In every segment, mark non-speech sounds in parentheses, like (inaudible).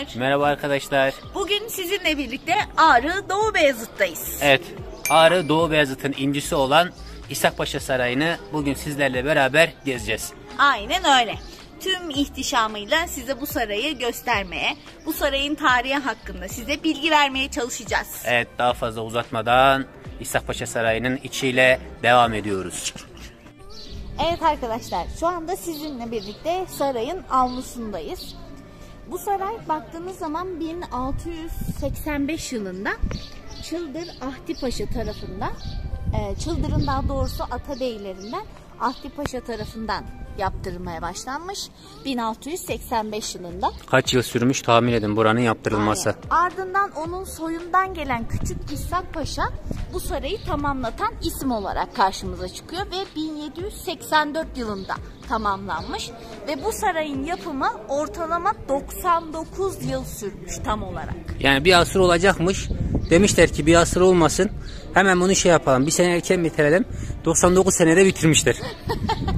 arkadaşlar. Merhaba arkadaşlar. Bugün sizinle birlikte Ağrı Doğu Beyazıt'tayız. Evet, Ağrı Doğu Beyazıt'ın incisi olan İshakpaşa Sarayı'nı bugün sizlerle beraber gezeceğiz. Aynen öyle. Tüm ihtişamıyla size bu sarayı göstermeye, bu sarayın tarihi hakkında size bilgi vermeye çalışacağız. Evet, daha fazla uzatmadan İshakpaşa Sarayı'nın içiyle devam ediyoruz. Evet arkadaşlar şu anda sizinle birlikte sarayın avlusundayız. Bu saray baktığınız zaman 1685 yılında Çıldır Ahdi Paşa tarafından, e, Çıldır'ın daha doğrusu Atabeylerinden Ahdi Paşa tarafından yaptırılmaya başlanmış 1685 yılında. Kaç yıl sürmüş tahmin edin buranın yaptırılması. Aynen. Ardından onun soyundan gelen Küçük İshak Paşa bu sarayı tamamlatan isim olarak karşımıza çıkıyor ve 1784 yılında tamamlanmış ve bu sarayın yapımı ortalama 99 yıl sürmüş tam olarak. Yani bir asır olacakmış. Demişler ki bir asır olmasın. Hemen bunu şey yapalım. Bir sene erken bitirelim. 99 senede bitirmişler. (laughs)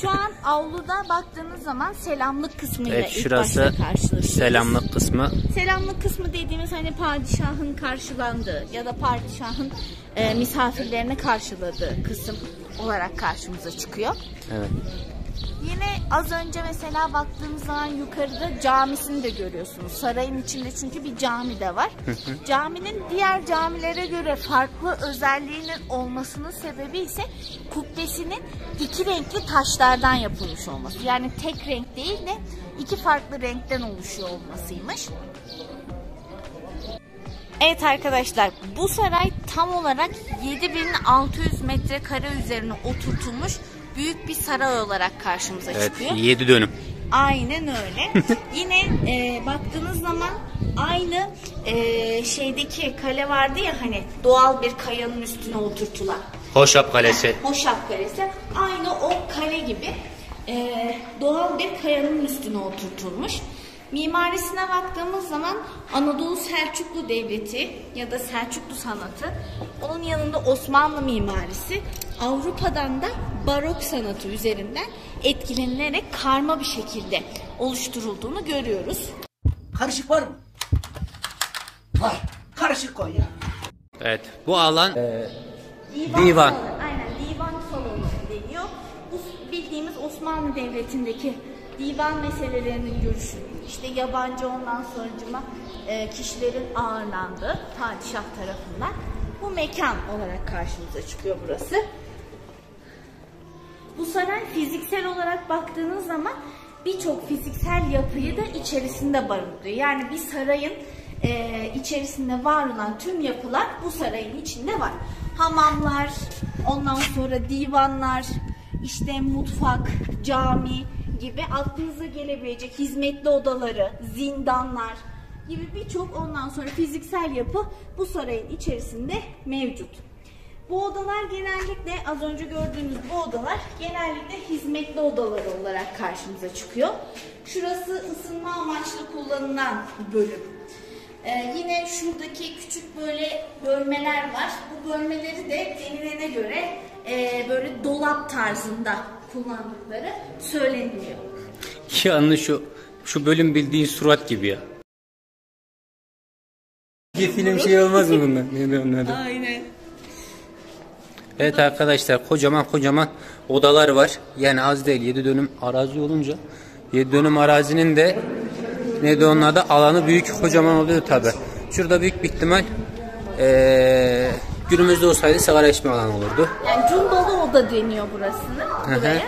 Şu an avluda baktığınız zaman selamlık kısmıyla Evet ilk başta karşılaşıyoruz. selamlık kısmı. Selamlık kısmı dediğimiz hani padişahın karşılandığı ya da padişahın e, misafirlerini karşıladığı kısım olarak karşımıza çıkıyor. Evet. Yine az önce mesela baktığımız zaman yukarıda camisini de görüyorsunuz. Sarayın içinde çünkü bir cami de var. Caminin diğer camilere göre farklı özelliğinin olmasının sebebi ise kubbesinin iki renkli taşlardan yapılmış olması. Yani tek renk değil de iki farklı renkten oluşuyor olmasıymış. Evet arkadaşlar bu saray tam olarak 7600 metrekare üzerine oturtulmuş büyük bir saray olarak karşımıza Evet çıkıyor. 7 dönüm. Aynen öyle. (laughs) Yine e, baktığınız zaman aynı e, şeydeki kale vardı ya hani doğal bir kayanın üstüne oturtulan. Hoşap Kalesi. Hoşaf Kalesi. Aynı o kale gibi e, doğal bir kayanın üstüne oturtulmuş. Mimarisine baktığımız zaman Anadolu Selçuklu Devleti ya da Selçuklu sanatı, onun yanında Osmanlı mimarisi, Avrupa'dan da barok sanatı üzerinden etkilenilerek karma bir şekilde oluşturulduğunu görüyoruz. Karışık var mı? Var. Karışık koy ya. Evet bu alan Divan. Divan. salonu, Aynen divan salonu deniyor. Bu bildiğimiz Osmanlı Devleti'ndeki divan meselelerinin görüşüldüğü, işte yabancı ondan sonracıma e, kişilerin ağırlandığı padişah tarafından bu mekan olarak karşımıza çıkıyor burası. Bu saray fiziksel olarak baktığınız zaman birçok fiziksel yapıyı da içerisinde barındırıyor. Yani bir sarayın e, içerisinde var olan tüm yapılar bu sarayın içinde var. Hamamlar, ondan sonra divanlar, işte mutfak, cami gibi aklınıza gelebilecek hizmetli odaları, zindanlar gibi birçok ondan sonra fiziksel yapı bu sarayın içerisinde mevcut. Bu odalar genellikle az önce gördüğünüz bu odalar genellikle hizmetli odalar olarak karşımıza çıkıyor. Şurası ısınma amaçlı kullanılan bölüm. Ee, yine şuradaki küçük böyle bölmeler var. Bu bölmeleri de denilene göre e, böyle dolap tarzında kullandıkları söyleniyor. Yalnız şu şu bölüm bildiğin surat gibi ya. Bir film şey olmaz mı bundan? Aynen. Evet arkadaşlar kocaman kocaman odalar var. Yani az değil 7 dönüm arazi olunca 7 dönüm arazinin de ne de onun adı alanı büyük kocaman oluyor tabi. Şurada büyük bir ihtimal eee günümüzde olsaydı sigara içme alanı olurdu. Yani cumbalı oda deniyor burasını buraya.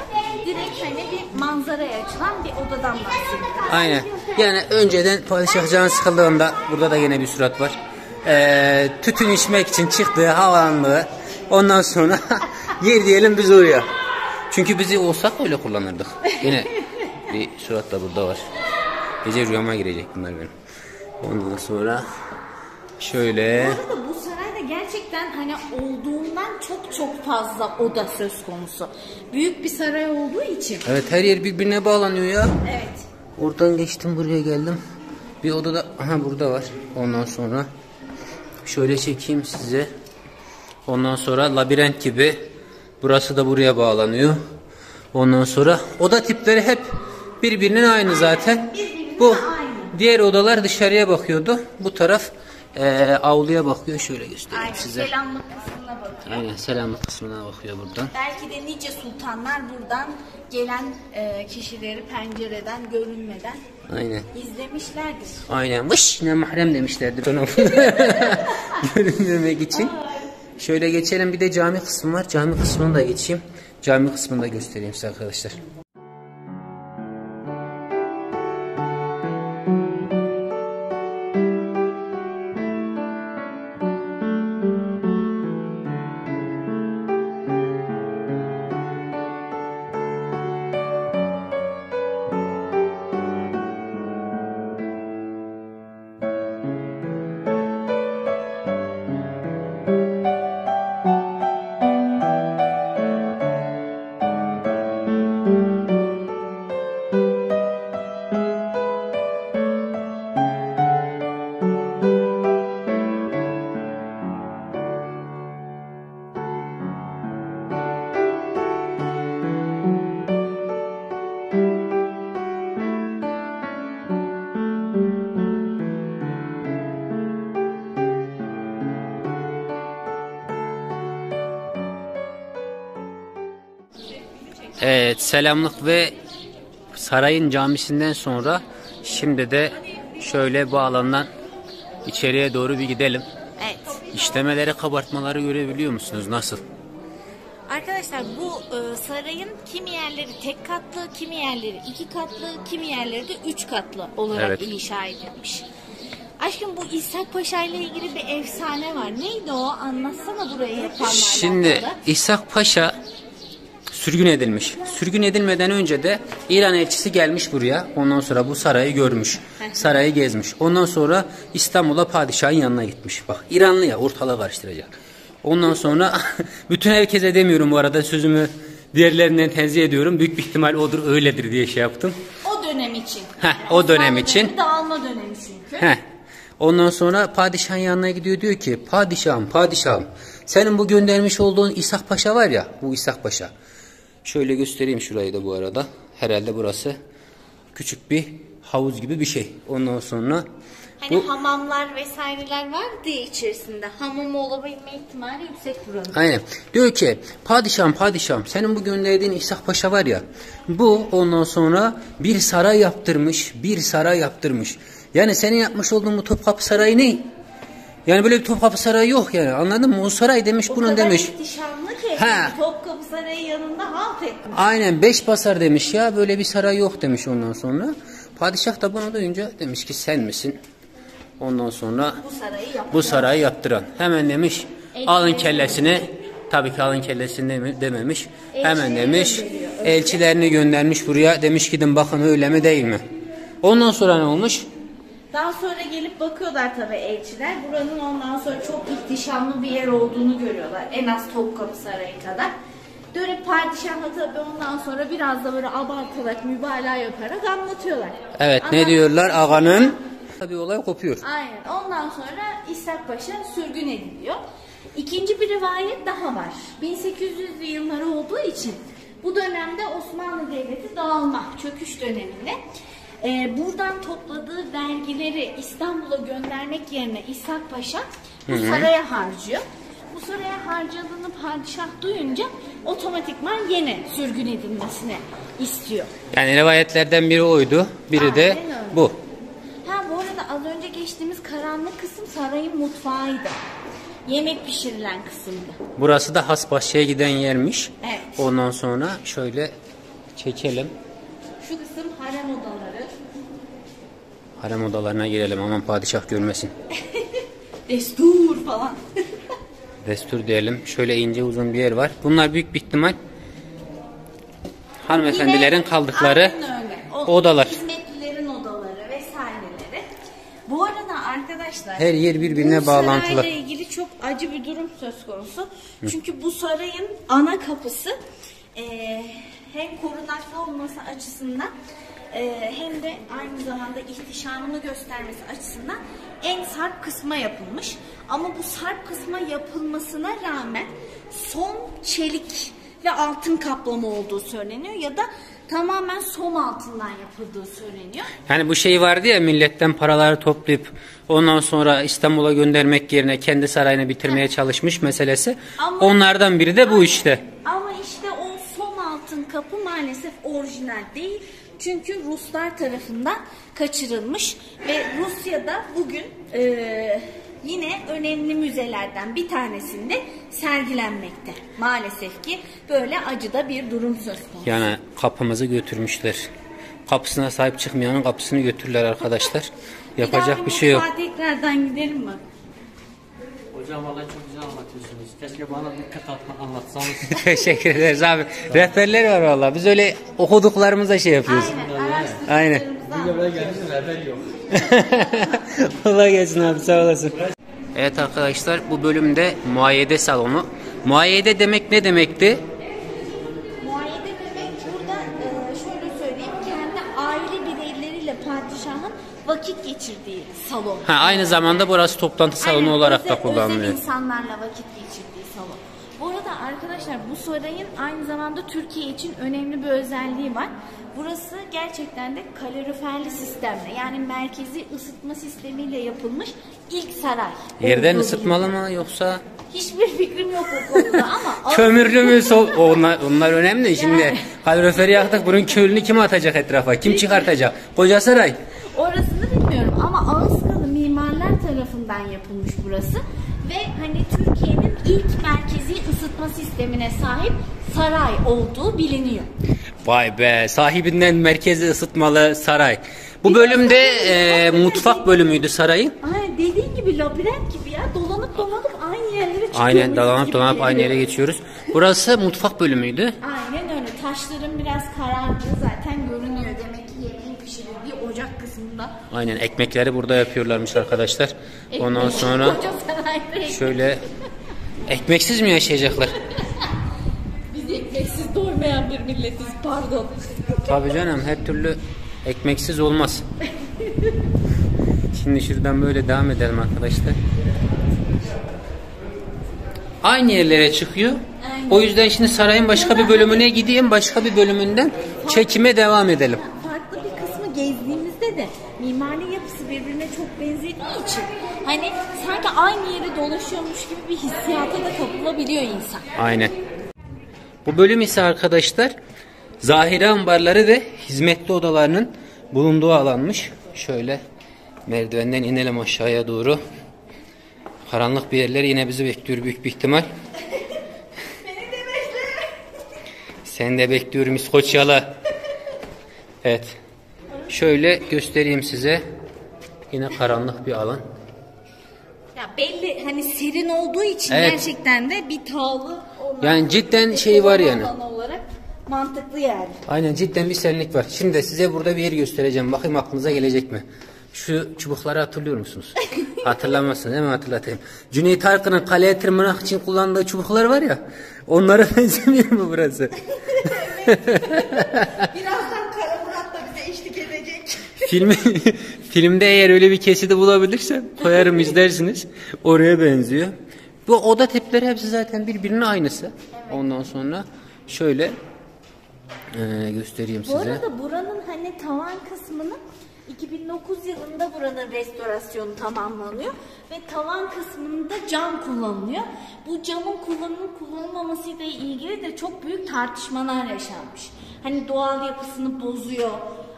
Direkt hani bir manzaraya açılan bir odadan bahsediyoruz. Aynen. Yani önceden padişah canı sıkıldığında burada da yine bir surat var. Eee tütün içmek için çıktığı havalanlığı ondan sonra (laughs) yer diyelim biz uyuyor. Çünkü bizi olsak öyle kullanırdık. Yine bir surat da burada var. Gece rüyama girecek bunlar benim. Ondan sonra şöyle Bu arada hani olduğundan çok çok fazla oda söz konusu. Büyük bir saray olduğu için. Evet her yer birbirine bağlanıyor ya. Evet. Oradan geçtim buraya geldim. Bir odada aha burada var. Ondan sonra şöyle çekeyim size. Ondan sonra labirent gibi burası da buraya bağlanıyor. Ondan sonra oda tipleri hep birbirinin aynı zaten. birbirinin Bu aynı. Diğer odalar dışarıya bakıyordu. Bu taraf e, avluya bakıyor. Şöyle göstereyim Aynen size. selamlık kısmına bakıyor. Aynen selamlık kısmına bakıyor buradan. Belki de nice sultanlar buradan gelen e, kişileri pencereden görünmeden Aynen. izlemişlerdir. Aynen. Vış ne mahrem demişlerdir ona. (laughs) Görünmemek için. Şöyle geçelim bir de cami kısmı var. Cami kısmını da geçeyim. Cami kısmını da göstereyim size arkadaşlar. Evet selamlık ve sarayın camisinden sonra şimdi de şöyle bu alandan içeriye doğru bir gidelim. Evet. İşlemeleri kabartmaları görebiliyor musunuz? Nasıl? Arkadaşlar bu e, sarayın kimi yerleri tek katlı, kimi yerleri iki katlı, kimi yerleri de üç katlı olarak Evet. inşa edilmiş. Aşkım bu İshak Paşa ile ilgili bir efsane var. Neydi o? Anlatsana burayı Şimdi. İshak Paşa sürgün edilmiş. Sürgün edilmeden önce de İran elçisi gelmiş buraya. Ondan sonra bu sarayı görmüş. Sarayı gezmiş. Ondan sonra İstanbul'a padişahın yanına gitmiş. Bak İranlı ya ortalığı karıştıracak. Ondan sonra (laughs) bütün herkese demiyorum bu arada sözümü diğerlerinden tenzih ediyorum. Büyük bir ihtimal odur öyledir diye şey yaptım. O dönem için. Heh, o dönem için. Dağılma dönemi çünkü. Heh. Ondan sonra padişahın yanına gidiyor diyor ki padişahım padişahım senin bu göndermiş olduğun İshak Paşa var ya bu İshak Paşa. Şöyle göstereyim şurayı da bu arada. Herhalde burası küçük bir havuz gibi bir şey. Ondan sonra Hani bu hamamlar vesaireler vardı ya içerisinde. Hamam olabilme ihtimali yüksek buranın. Aynen. Diyor ki padişahım padişahım senin bu gönderdiğin İshak Paşa var ya bu ondan sonra bir saray yaptırmış bir saray yaptırmış. Yani senin yapmış olduğun bu Topkapı Sarayı ne? Yani böyle bir Topkapı Sarayı yok yani anladın mı? O saray demiş O bunun demiş. ihtişamlı Ha. Topkapı Sarayı yanında halt etmiş. Aynen beş basar demiş ya böyle bir saray yok demiş ondan sonra. Padişah da bunu duyunca demiş ki sen misin? Ondan sonra Bu sarayı yapmış. bu sarayı yaptıran. Hemen demiş alın kellesini tabii ki alın kellesini deme- dememiş. Hemen Elçileri demiş gönderiyor. elçilerini göndermiş buraya demiş gidin bakın öyle mi değil mi? Ondan sonra ne olmuş? Daha sonra gelip bakıyorlar tabii elçiler. Buranın ondan sonra çok ihtişamlı bir yer olduğunu görüyorlar. En az Topkapı Sarayı kadar. Dönüp padişahla tabii ondan sonra biraz da böyle abartarak, mübalağa yaparak anlatıyorlar. Evet ne Anlat- diyorlar ağanın? Tabii olay kopuyor. Aynen. Ondan sonra İshak Paşa sürgün ediliyor. İkinci bir rivayet daha var. 1800'lü yılları olduğu için bu dönemde Osmanlı Devleti dağılma, çöküş döneminde e, buradan topladığı vergileri İstanbul'a göndermek yerine İshak Paşa bu saraya harcıyor. Bu saraya harcadığını padişah duyunca otomatikman yine sürgün edilmesini istiyor. Yani rivayetlerden biri oydu. Biri de Aynen öyle. bu. Ha bu arada az önce geçtiğimiz karanlık kısım sarayın mutfağıydı. Yemek pişirilen kısımdı. Burası da Hasbahçe'ye giden yermiş. Evet. Ondan sonra şöyle çekelim. Şu kısım harem odaları. Harem odalarına girelim aman padişah görmesin. (laughs) Destur falan. (laughs) Destur diyelim. Şöyle ince uzun bir yer var. Bunlar büyük bir ihtimal hanımefendilerin Yine- kaldıkları. O odalar. Hizmetlilerin odaları vesaireleri. Bu arada arkadaşlar Her yer birbirine bu bağlantılı. sarayla ilgili çok acı bir durum söz konusu. Çünkü bu sarayın ana kapısı eee, hem korunaklı olması açısından eee, hem de aynı zamanda ihtişamını göstermesi açısından en sarp kısma yapılmış. Ama bu sarp kısma yapılmasına rağmen son çelik ve altın kaplama olduğu söyleniyor ya da tamamen som altından yapıldığı söyleniyor. Yani bu şey vardı ya milletten paraları toplayıp ondan sonra İstanbul'a göndermek yerine kendi sarayını bitirmeye çalışmış meselesi. Ama- Onlardan biri de bu işte. Ama işte o som altın kapı maalesef orijinal değil. Çünkü Ruslar tarafından kaçırılmış ve Rusya'da bugün e, yine önemli müzelerden bir tanesinde sergilenmekte. Maalesef ki böyle acıda bir durum söz konusu. Yani kapımızı götürmüşler. Kapısına sahip çıkmayanın kapısını götürürler arkadaşlar. (laughs) Yapacak daha bir şey yok. tekrardan gidelim mi? Hocam vallahi çok güzel anlatıyorsunuz. Keşke bana bir kat atma anlatsanız. (laughs) Teşekkür ederiz abi. Rehberler var valla. Biz öyle okuduklarımıza şey yapıyoruz. Aynen. Aynen. araştırmalarımızdan. Buraya geldim de haber yok. (laughs) Kolay gelsin abi sağ olasın. Evet arkadaşlar bu bölümde muayyede salonu. Muayyede demek ne demekti? Muayene demek burada e, şöyle söyleyeyim kendi aile bireyleriyle padişahın vakit geçirdiği salon. Ha, aynı zamanda burası toplantı salonu Aynen, olarak da özel- kullanılıyor. Özel insanlarla vakit geçirdiği salon. Bu arada arkadaşlar bu sarayın aynı zamanda Türkiye için önemli bir özelliği var. Burası gerçekten de kaloriferli sistemle yani merkezi ısıtma sistemiyle yapılmış ilk saray. Yerden ısıtmalı mı yoksa Hiçbir fikrim yok o konuda ama (laughs) kömürlü mü? Sol... Onlar, onlar önemli. Şimdi kaloriferi yaktık bunun külünü kim atacak etrafa? Kim çıkartacak? Koca saray. Orasını bilmiyorum ama Ağızkalı mimarlar tarafından yapılmış burası ve hani Türkiye'nin ilk merkezi ısıtma sistemine sahip saray olduğu biliniyor. Vay be sahibinden merkezi ısıtmalı saray. Bu bölümde e, mutfak bölümüydü sarayın. Ay dediğin gibi labirent gibi ya dolanıp dolanıp aynı yerlere çıkıyoruz. Aynen dolanıp dolanıp aynı yere geçiyoruz. Burası mutfak bölümüydü. Aynen öyle taşların biraz karardığı zaten görünüyor demek ki yemeği pişirildiği ocak kısmında. Aynen ekmekleri burada yapıyorlarmış arkadaşlar. Ondan sonra şöyle ekmeksiz mi yaşayacaklar? biz ekmeksiz doymayan bir milletiz pardon. Tabii canım her türlü ekmeksiz olmaz. Şimdi şuradan böyle devam edelim arkadaşlar. Aynı yerlere çıkıyor. Aynen. O yüzden şimdi sarayın başka bir bölümüne gideyim. Başka bir bölümünden çekime devam edelim. Farklı bir kısmı gezdiğimizde de mimari yapısı birbirine çok benzediği için hani sanki aynı yere dolaşıyormuş gibi bir hissiyata da kapılabiliyor insan. Aynen. Bu bölüm ise arkadaşlar zahire ambarları ve hizmetli odalarının bulunduğu alanmış. Şöyle merdivenden inelim aşağıya doğru. Karanlık bir yerler yine bizi bekliyor büyük bir ihtimal. Sen de bekliyorum İskoçyalı. Evet. Şöyle göstereyim size. Yine karanlık bir alan. Ya belli hani serin olduğu için Evet. gerçekten de bir tağlı olan- Yani cidden şey var yani. alan olarak mantıklı yani. Aynen cidden bir serinlik var. Şimdi de size burada bir yer göstereceğim. Bakayım aklınıza gelecek mi? Şu çubukları hatırlıyor musunuz? (laughs) Hatırlamazsınız değil mi? Hatırlatayım. Cüneyt Arkın'ın kaleye tırmanmak için kullandığı çubuklar var ya. Onlara (laughs) benzemiyor mu burası? (laughs) Filmi, (laughs) filmde eğer öyle bir kesidi bulabilirsem koyarım izlersiniz. Oraya benziyor. Bu oda tipleri hepsi zaten birbirinin aynısı. Ondan sonra şöyle eee, göstereyim Bu size. arada buranın hani tavan kısmının 2009 yılında buranın restorasyonu tamamlanıyor ve tavan kısmında cam kullanılıyor. Bu camın kullanılıp kullanılmamasıyla ilgili de çok büyük tartışmalar yaşanmış. Hani doğal yapısını bozuyor.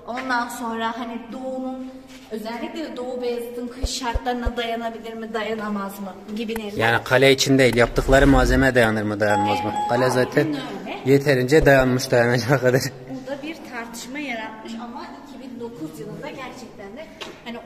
Ondan sonra hani doğunun özellikle Doğu Beyazıt'ın kış şartlarına dayanabilir mi dayanamaz mı gibi neler. Yani kale için değil yaptıkları malzeme dayanır mı dayanmaz mı? Kale zaten yeterince dayanmış dayanacak kadar. Burada bir tartışma yaratmış ama 2009 yılında gerçekten de hani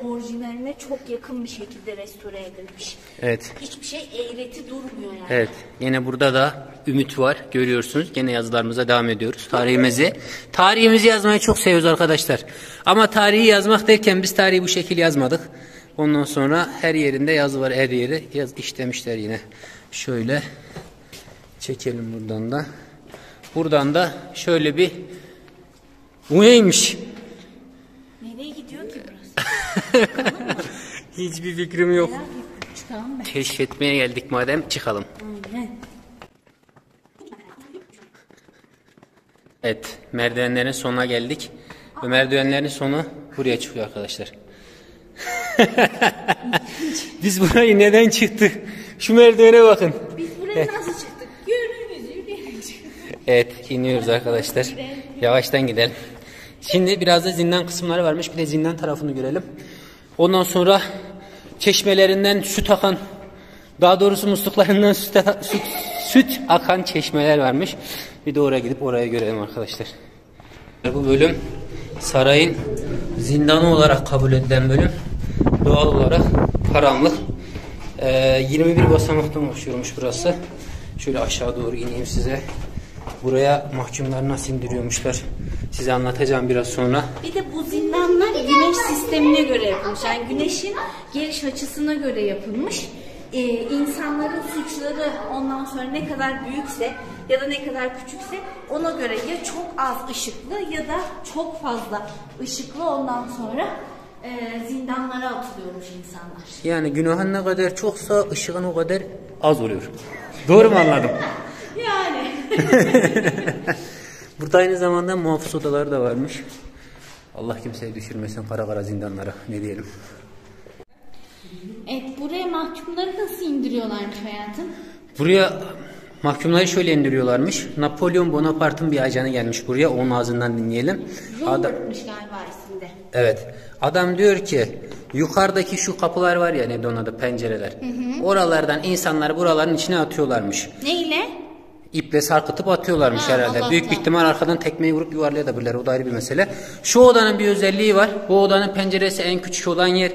orijinaline çok yakın bir şekilde restore edilmiş. Evet. Hiçbir şey eğreti durmuyor yani. Evet. Yine burada da ümit var. Görüyorsunuz. Gene yazılarımıza devam ediyoruz. Tarihimizi. Tarihimizi yazmayı çok seviyoruz arkadaşlar. Ama tarihi yazmak derken biz tarihi bu şekil yazmadık. Ondan sonra her yerinde yazı var. Her yeri yaz işlemişler yine. Şöyle çekelim buradan da. Buradan da şöyle bir bu neymiş? Nereye gidiyor ki burası? (laughs) Hiçbir fikrim yok. Çıkalım be. Keşfetmeye geldik madem çıkalım. Aynen. Evet. merdivenlerin sonuna geldik. Ve merdivenlerin sonu buraya çıkıyor arkadaşlar. (laughs) Biz burayı neden çıktık? Şu merdivene bakın. Biz buraya nasıl çıktık? Yürüyerek çıktık. Evet iniyoruz arkadaşlar. Yavaştan gidelim. Şimdi biraz da zindan kısımları varmış. Bir de zindan tarafını görelim. Ondan sonra çeşmelerinden süt akan daha doğrusu musluklarından süt, süt, süt akan çeşmeler varmış. Bir de oraya gidip oraya görelim arkadaşlar. Bu bölüm sarayın zindanı olarak kabul edilen bölüm. Doğal olarak karanlık. Ee, 21 basamaktan oluşuyormuş burası. Şöyle aşağı doğru ineyim size. Buraya mahkumlar nasıl indiriyormuşlar. Size anlatacağım biraz sonra. Bir de bu zindanlar güneş sistemine göre yapılmış. Yani güneşin geliş açısına göre yapılmış. Ee, insanların suçları ondan sonra ne kadar büyükse ya da ne kadar küçükse ona göre ya çok az ışıklı ya da çok fazla ışıklı ondan sonra e, zindanlara atılıyormuş insanlar. Yani günahın ne kadar çoksa ışığın o kadar az oluyor. Doğru mu anladım? (laughs) (laughs) Burada aynı zamanda muhafız odaları da varmış. Allah kimseyi düşürmesin kara kara zindanlara ne diyelim. evet buraya mahkumları nasıl indiriyorlarmış hayatım? Buraya mahkumları şöyle indiriyorlarmış. Napolyon Bonaparte'ın bir ajanı gelmiş buraya. Onun ağzından dinleyelim. Adam, Robert'mış galiba isimde. evet. Adam diyor ki yukarıdaki şu kapılar var ya ne de onun adı pencereler. Oralardan insanları buraların içine atıyorlarmış. Neyle? İple sarkıtıp atıyorlarmış Ha, herhalde. Allah Büyük bir ihtimal arkadan tekmeyi vurup yuvarlayabilirler. O da ayrı bir mesele. Şu odanın bir özelliği var. Bu odanın penceresi en küçük olan yer.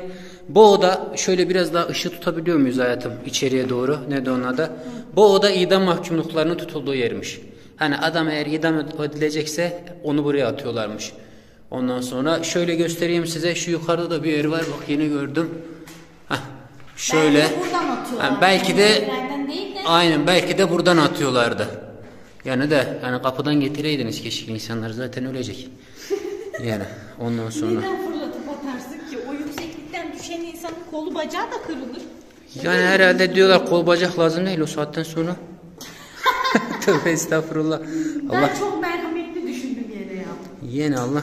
Bu oda şöyle biraz daha ışığı tutabiliyor muyuz hayatım içeriye doğru? Ne de onun adı? Bu oda idam mahkumluklarının tutulduğu yermiş. Hani adam eğer idam edilecekse onu buraya atıyorlarmış. Ondan sonra şöyle göstereyim size. Şu yukarıda da bir yer var. Bak yeni gördüm. Hah. Şöyle. Belki buradan atıyorlar. Ha, belki de aynen belki de buradan atıyorlardı. Yani de yani kapıdan getireydiniz keşke insanlar zaten ölecek. (laughs) Yani ondan sonra. Neden fırlatıp atarsın ki? O yükseklikten düşen insanın kolu bacağı da kırılır. Yani herhalde diyorlar kol bacak lazım değil o saatten sonra. (laughs) Tövbe estağfurullah. Allah Ben çok merhametli düşündüm yere ya. yeni Allah.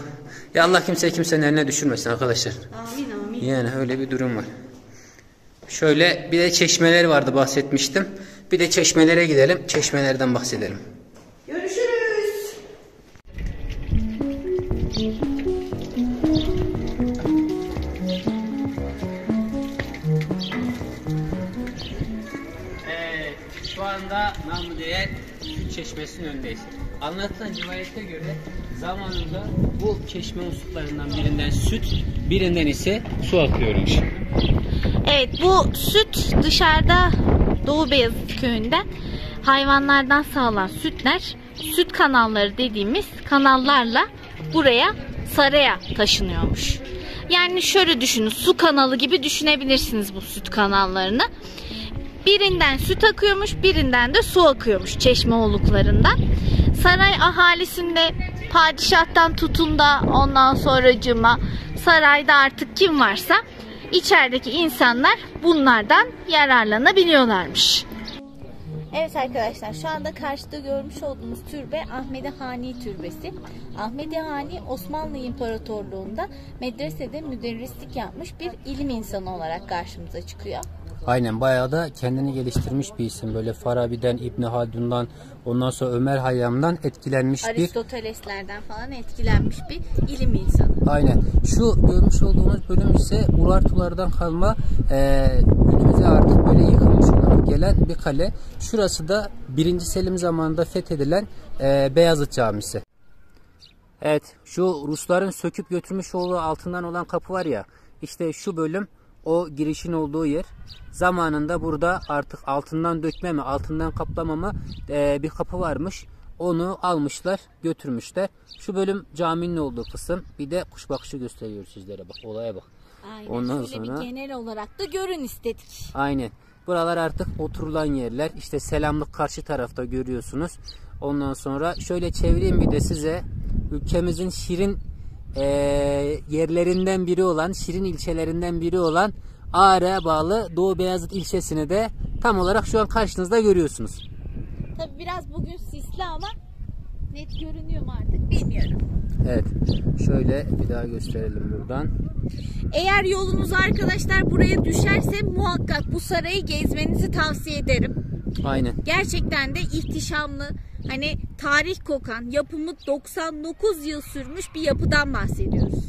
Ya Allah kimse kimsenin eline düşürmesin arkadaşlar. Amin amin. Yani öyle bir durum var. Şöyle bir de çeşmeler vardı bahsetmiştim. Bir de çeşmelere gidelim. Çeşmelerden bahsedelim. Görüşürüz. Evet, şu anda değer Süt Çeşmesi'nin önündeyiz. Anlatılan rivayete göre zamanında bu çeşme musluklarından birinden süt, birinden ise su akıyormuş. Evet bu süt dışarıda Doğu Beyazıt köyünden hayvanlardan sağlanan sütler süt kanalları dediğimiz kanallarla buraya saraya taşınıyormuş. Yani şöyle düşünün su kanalı gibi düşünebilirsiniz bu süt kanallarını. Birinden süt akıyormuş, birinden de su akıyormuş çeşme oluklarından. Saray ahalisinde padişahtan tutun da ondan sonracıma sarayda artık kim varsa içerideki insanlar bunlardan yararlanabiliyorlarmış. Evet arkadaşlar şu anda karşıda görmüş olduğunuz türbe Ahmedi Hani Türbesi. Ahmedi Hani Osmanlı İmparatorluğu'nda medresede müderrislik yapmış bir ilim insanı olarak karşımıza çıkıyor. Aynen bayağı da kendini geliştirmiş bir isim. Böyle Farabi'den, İbn Haldun'dan, ondan sonra Ömer Hayyam'dan etkilenmiş bir Aristoteleslerden falan etkilenmiş bir ilim insanı. Aynen. Şu görmüş olduğunuz bölüm ise Urartulardan kalma e, günümüze artık böyle yıkılmış olarak gelen bir kale. Şurası da 1. Selim zamanında fethedilen e, Beyazıt Camisi. Evet şu Rusların söküp götürmüş olduğu altından olan kapı var ya işte şu bölüm o girişin olduğu yer. Zamanında burada artık altından dökme mi altından kaplama mı e, bir kapı varmış. Onu almışlar götürmüşler. Şu bölüm caminin olduğu kısım bir de kuş bakışı gösteriyor sizlere bak olaya bak. Aynen. Ondan Şöyle sonra- bir genel olarak da görün istedik. Aynen. Buralar artık oturulan yerler. İşte selamlık karşı tarafta görüyorsunuz. Ondan sonra şöyle çevireyim bir de size. Ülkemizin şirin eee, yerlerinden biri olan, şirin ilçelerinden biri olan Ağrı'ya bağlı Doğu Beyazıt ilçesini de tam olarak şu an karşınızda görüyorsunuz. Tabi biraz bugün sisli ama Net görünüyor mu artık bilmiyorum. Evet. Şöyle bir daha gösterelim buradan. Eğer yolunuz arkadaşlar buraya düşerse muhakkak bu sarayı gezmenizi tavsiye ederim. Aynen. Gerçekten de ihtişamlı, hani tarih kokan, yapımı 99 yıl sürmüş bir yapıdan bahsediyoruz.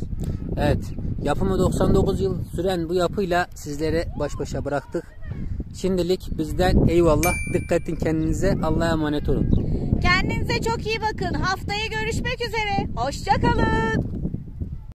Evet. Yapımı 99 yıl süren bu yapıyla sizlere baş başa bıraktık. Şimdilik bizden eyvallah. Dikkat edin kendinize. Allah'a emanet olun. Kendinize çok iyi bakın. Haftaya görüşmek üzere. Hoşçakalın.